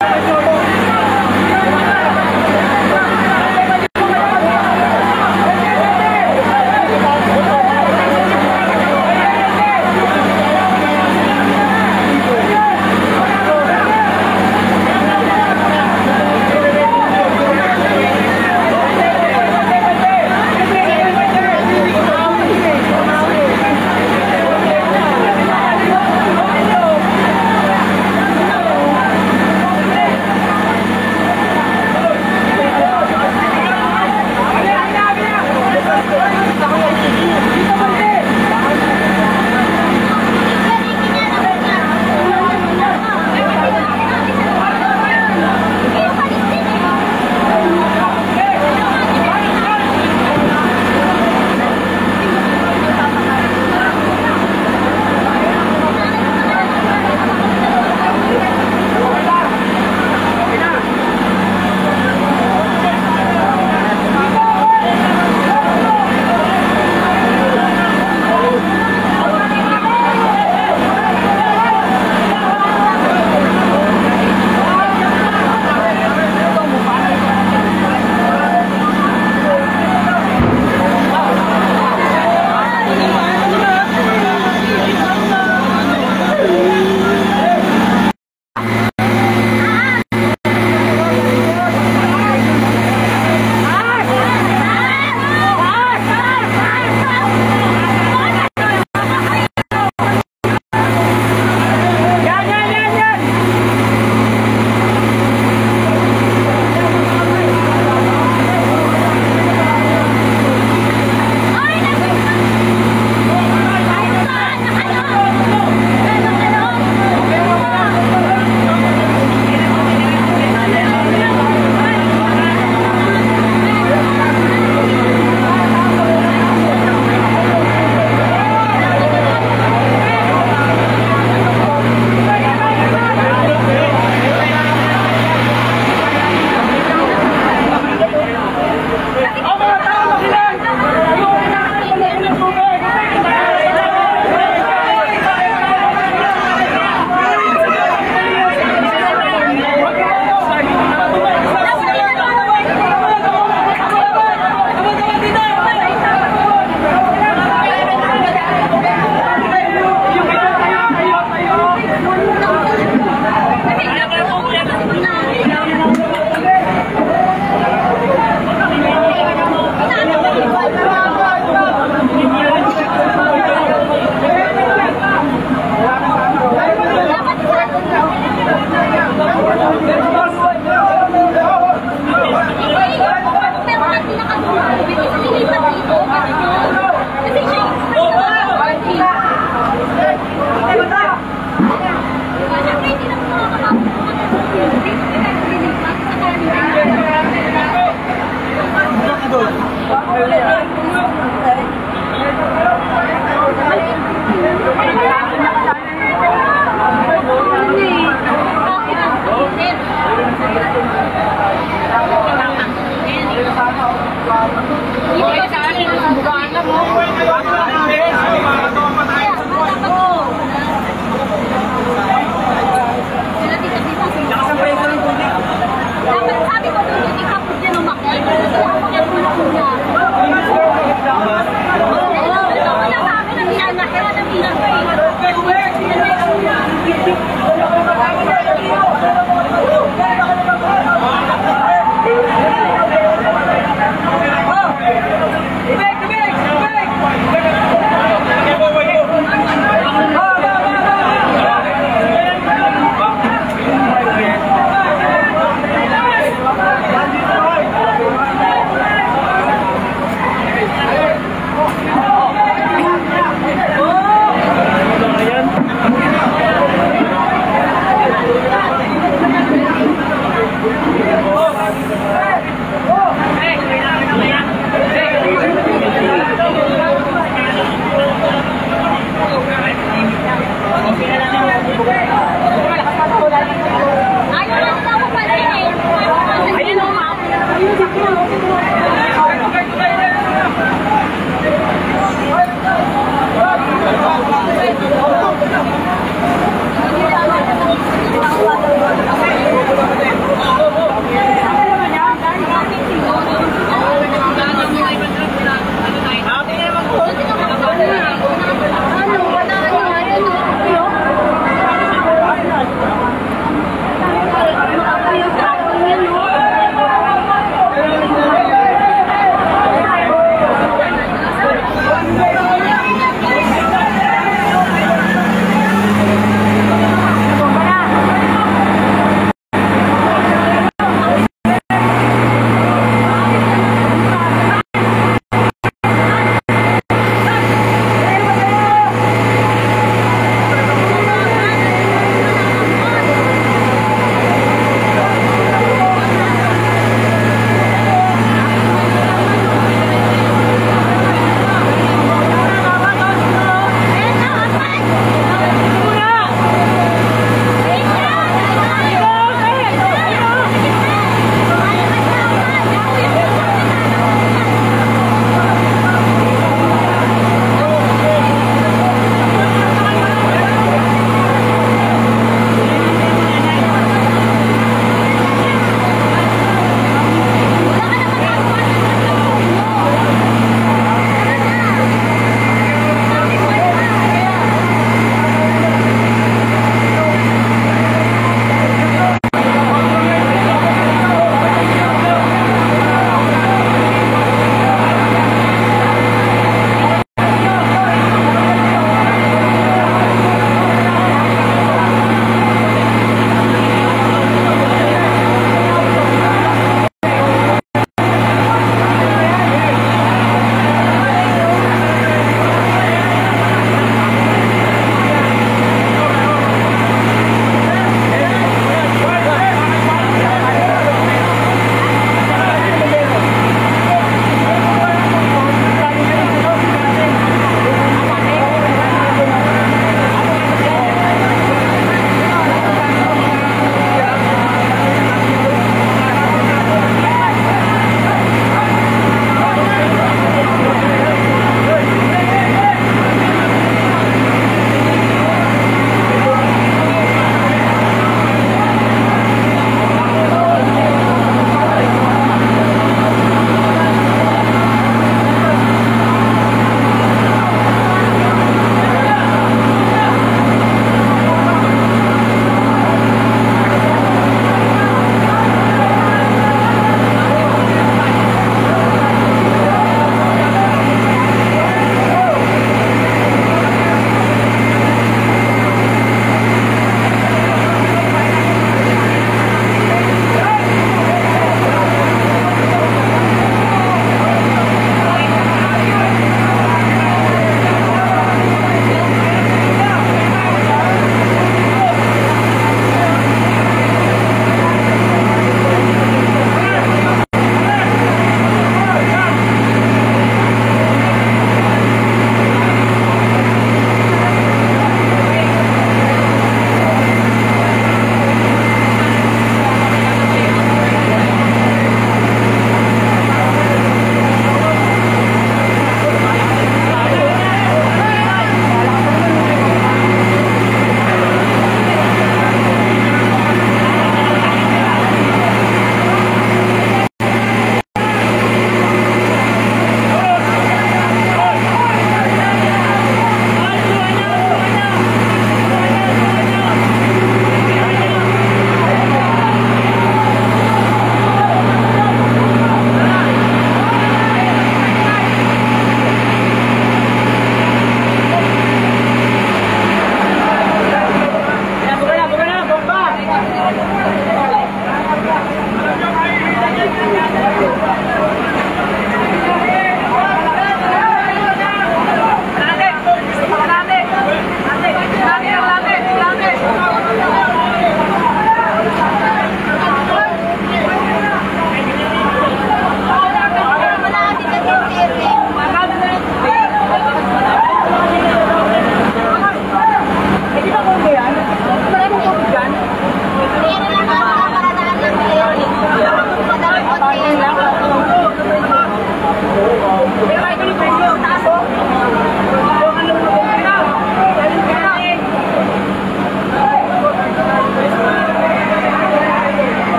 Yeah.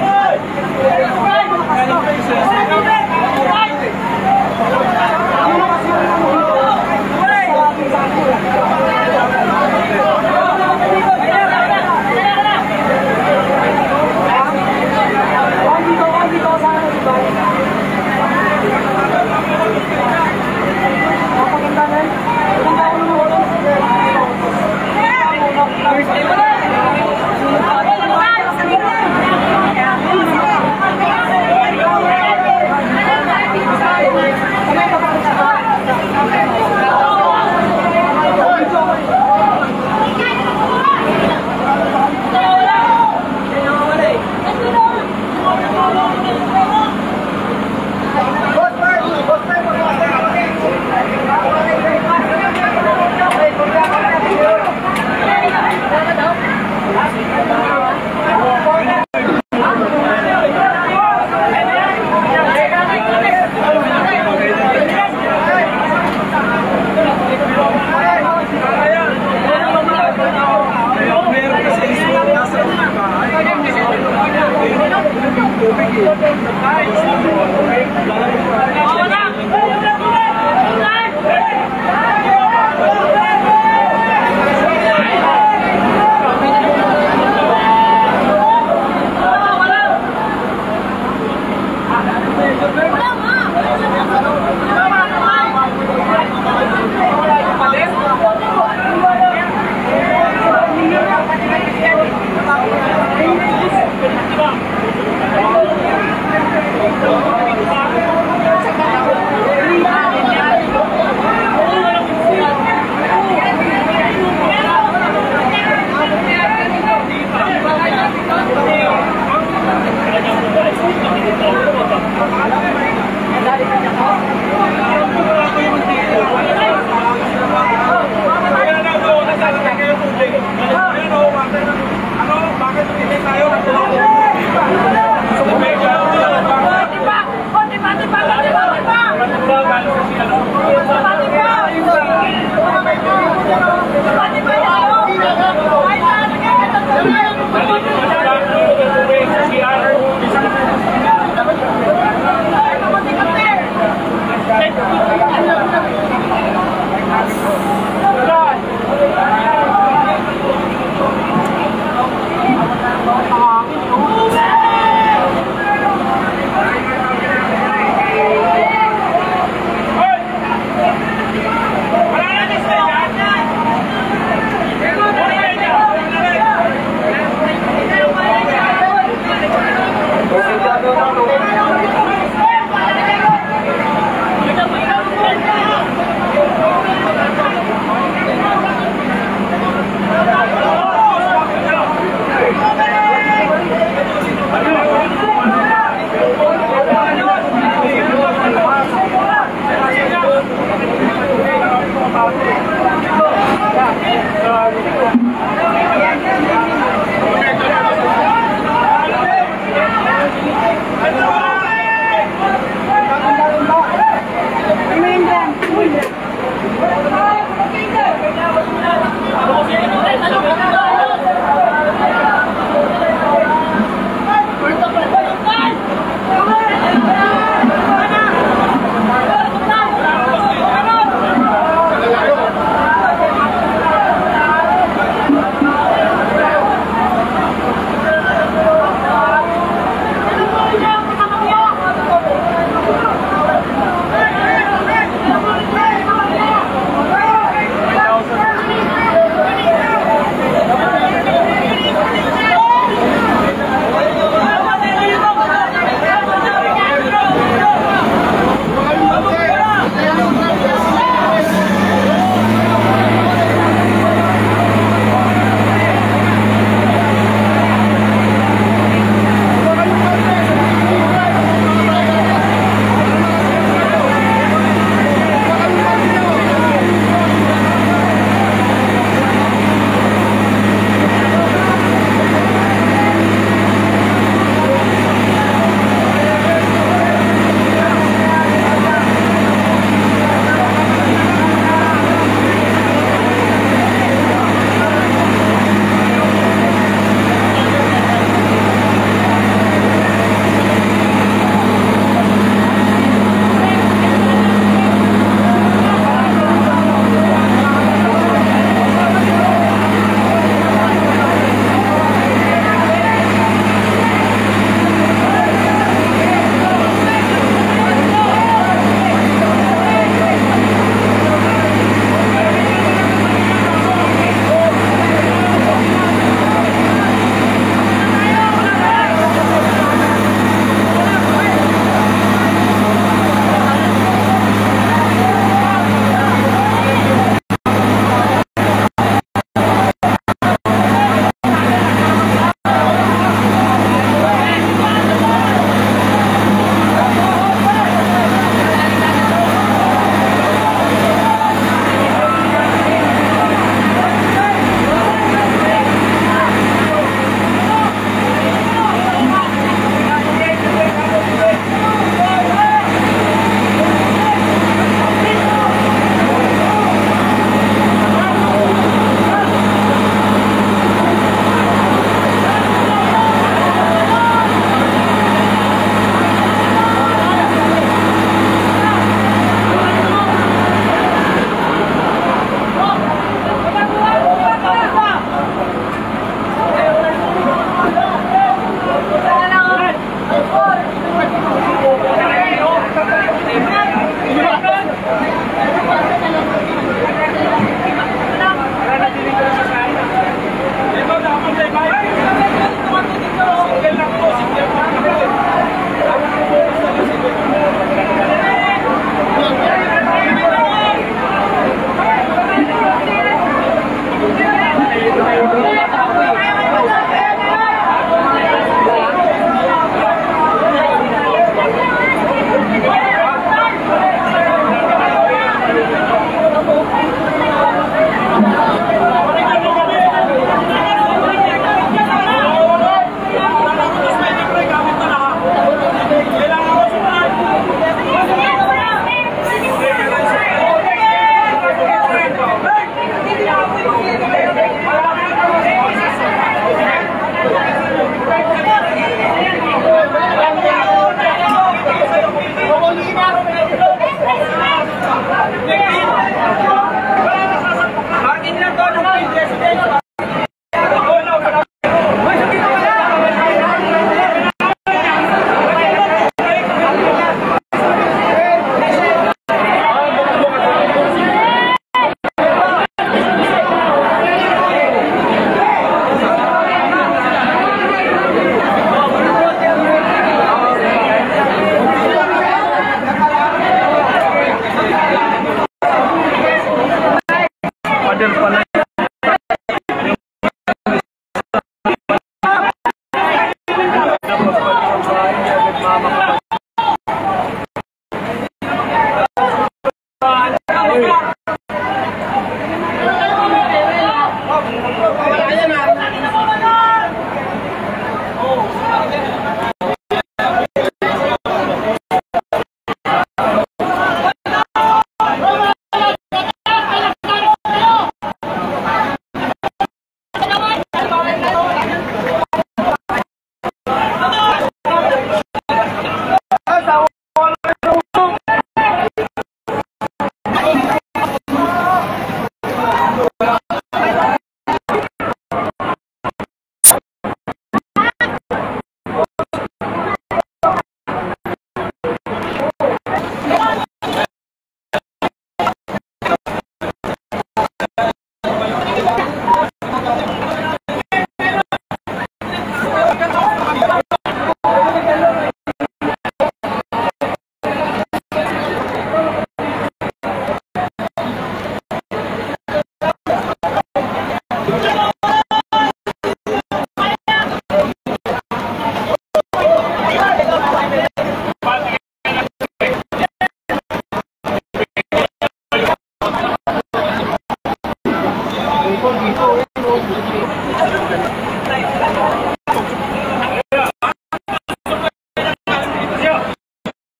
Ei!